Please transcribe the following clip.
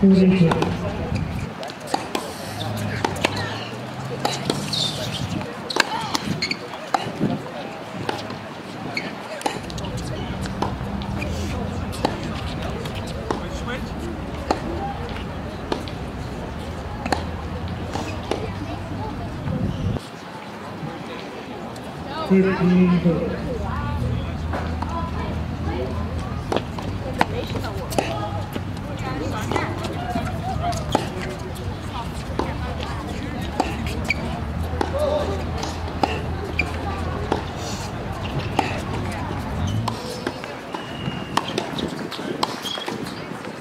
Position. Fifteen